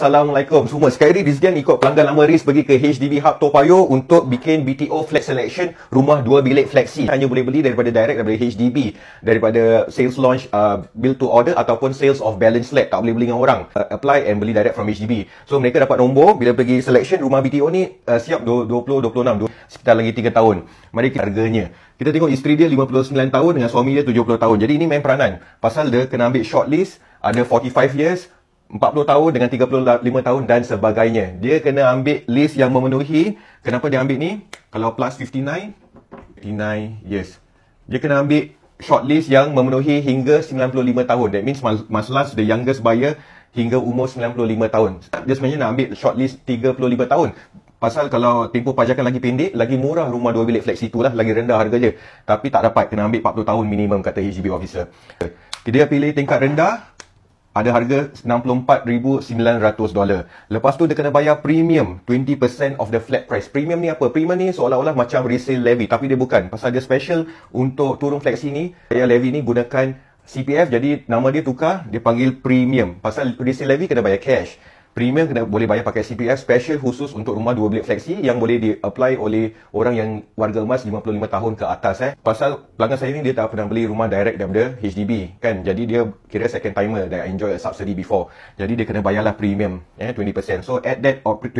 Assalamualaikum semua. Sekali ni Rizdian ikut pelanggan lama Riz pergi ke HDB Hub Toa untuk bikin BTO Flex Selection rumah dua bilik flexi. Hanya boleh beli daripada direct daripada HDB, daripada sales launch uh, build to order ataupun sales of balance flat. Tak boleh beli dengan orang. Uh, apply and beli direct from HDB. So mereka dapat nombor bila pergi selection rumah BTO ni uh, siap 20 26 sekitar lagi 3 tahun. Mari kita harganya. Kita tengok isteri dia 59 tahun dengan suami dia 70 tahun. Jadi ini main peranan. Pasal dia kena ambil shortlist ada 45 years 40 tahun dengan 35 tahun dan sebagainya. Dia kena ambil list yang memenuhi. Kenapa dia ambil ni? Kalau plus 59, 59 yes. Dia kena ambil short list yang memenuhi hingga 95 tahun. That means mas last the youngest buyer hingga umur 95 tahun. Dia sebenarnya nak ambil short list 35 tahun. Pasal kalau tempoh pajakan lagi pendek, lagi murah rumah dua bilik flex itu lah, lagi rendah harga je. Tapi tak dapat, kena ambil 40 tahun minimum kata HGB officer. Dia pilih tingkat rendah, ada harga 64,900 dolar. Lepas tu dia kena bayar premium 20% of the flat price. Premium ni apa? Premium ni seolah-olah macam resale levy tapi dia bukan. Pasal dia special untuk turun flexi ni, bayar levy ni gunakan CPF jadi nama dia tukar, dia panggil premium. Pasal resale levy kena bayar cash. Premium kena boleh bayar pakai CPF special khusus untuk rumah dua bilik fleksi yang boleh di-apply oleh orang yang warga emas 55 tahun ke atas eh. Pasal pelanggan saya ni dia tak pernah beli rumah direct daripada HDB kan. Jadi dia kira second timer that enjoy a subsidy before. Jadi dia kena bayarlah premium eh 20%. So add that 20%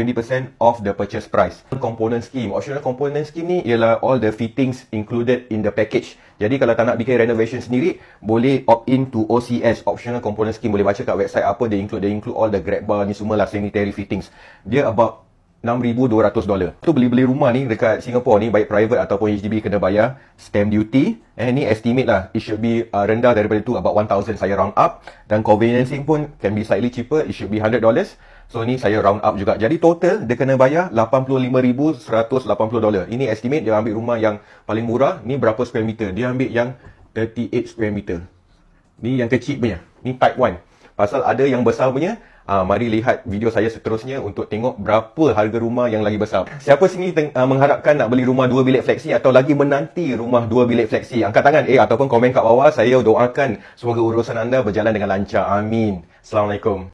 of the purchase price. Component scheme. Optional component scheme ni ialah all the fittings included in the package. Jadi kalau tak nak bikin renovation sendiri, boleh opt in to OCS, Optional Component Scheme. Boleh baca kat website apa dia include. Dia include all the grab bar ni semua lah, sanitary fittings. Dia about 6,200 dolar. Tu beli-beli rumah ni dekat Singapore ni, baik private ataupun HDB kena bayar stamp duty. Eh ni estimate lah. It should be uh, rendah daripada tu, about 1,000 saya round up. Dan conveyancing pun can be slightly cheaper. It should be 100 dollars. So ni saya round up juga. Jadi total dia kena bayar 85,180 dolar. Ini estimate dia ambil rumah yang paling murah. Ni berapa square meter? Dia ambil yang 38 square meter. Ni yang kecil punya. Ni type 1. Pasal ada yang besar punya. Uh, mari lihat video saya seterusnya untuk tengok berapa harga rumah yang lagi besar. Siapa sini uh, mengharapkan nak beli rumah dua bilik fleksi atau lagi menanti rumah dua bilik fleksi? Angkat tangan eh ataupun komen kat bawah. Saya doakan semoga urusan anda berjalan dengan lancar. Amin. Assalamualaikum.